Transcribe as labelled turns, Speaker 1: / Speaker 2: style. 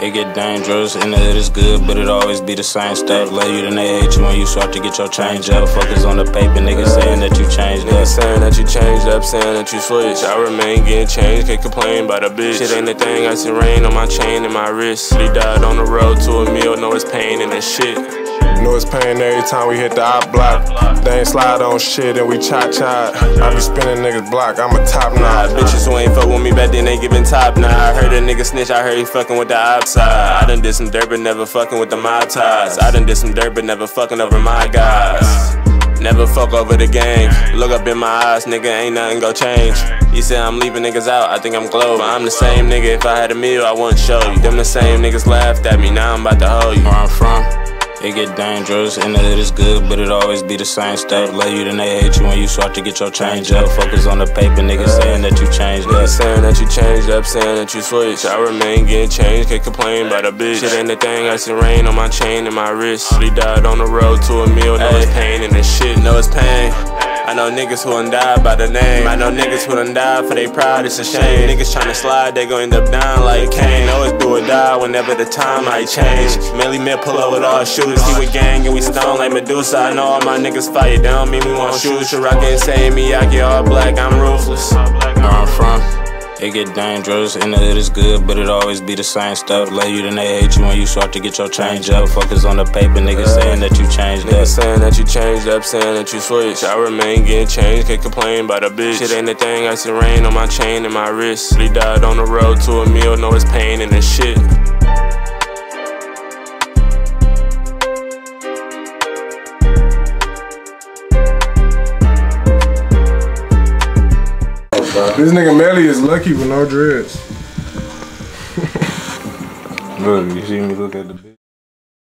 Speaker 1: It get dangerous, and hood is good, but it always be the same stuff. Love you, then they hate you when you start to get your change up. Focus on the paper, niggas saying that you changed up.
Speaker 2: Saying that you changed up, saying that you switched. I remain getting changed, can't complain about a bitch. Shit ain't a thing, I see rain on my chain and my wrist. He died on the road to a meal, know it's pain and that shit.
Speaker 3: Know it's pain every time we hit the op block. They ain't slide on shit and we chop chop. I be spinning niggas block, I'm a top notch.
Speaker 2: Bitches who ain't fuck with me back then, they giving top now. I heard a nigga snitch, I heard he fucking with the outside. I done did some dirt, but never fucking with the mob ties. I done did some dirt, but never fucking over my guys. Never fuck over the game. Look up in my eyes, nigga, ain't nothing gon' change. You say I'm leaving niggas out, I think I'm global. I'm the same nigga, if I had a meal, I wouldn't show you. Them the same niggas laughed at me, now I'm about to hold you.
Speaker 1: Where I'm from, it get dangerous, and it is good, but it always be the same stuff. Love you, then they hate you when you start to get your change up. Focus on the paper, niggas saying that you changed up.
Speaker 2: saying that you changed up, saying that you switched. I remain getting changed, can't complain about a bitch. Shit ain't a thing, I see rain on my chain and my wrist. He died on the road to a meal, know it's pain and this shit, know it's pain. I know niggas who done died by the name. I know niggas who done died for their pride, it's a shame. Niggas tryna slide, they gon' end up dying like Kane. It's do or die whenever the time might change. Melly Mill pull up with all shooters, he with gang and we stone like Medusa. I know all my niggas fight, they don't mean we want shoes. Shiraki and me, I get all black, I'm ruthless.
Speaker 1: Where I'm from, it get dangerous, and the hood is good, but it always be the same stuff. Love you, then they hate you when you start to get your change up. Focus on the paper, niggas saying that you changed up.
Speaker 2: Niggas saying that you changed up, saying that you switched. I remain getting changed, can't complain about a bitch. Shit ain't a thing, I see rain on my chain and my wrist. He died on the road to a meal, know it's pain and this shit.
Speaker 3: This nigga Melly is lucky with no dreads.
Speaker 1: Look, you see me look at the